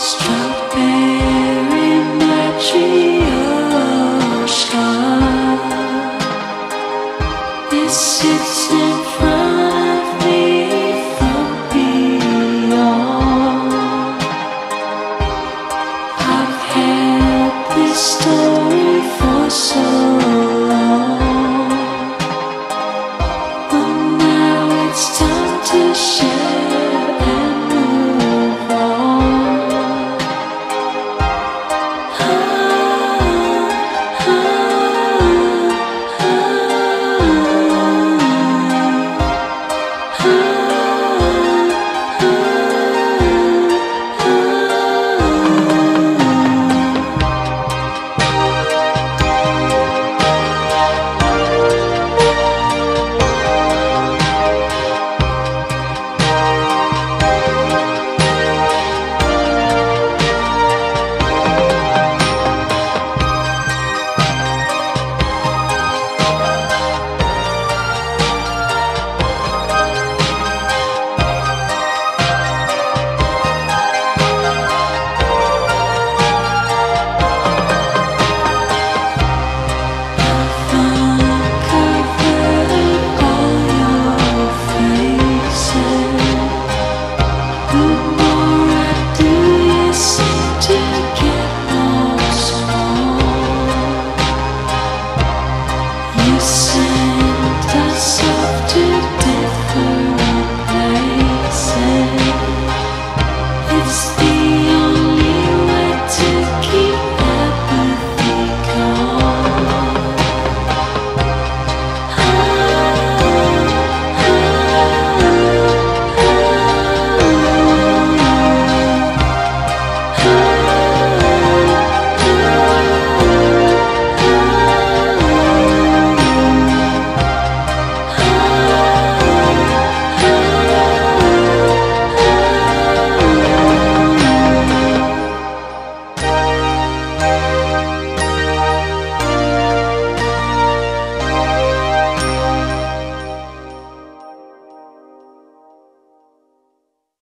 Strawberry my.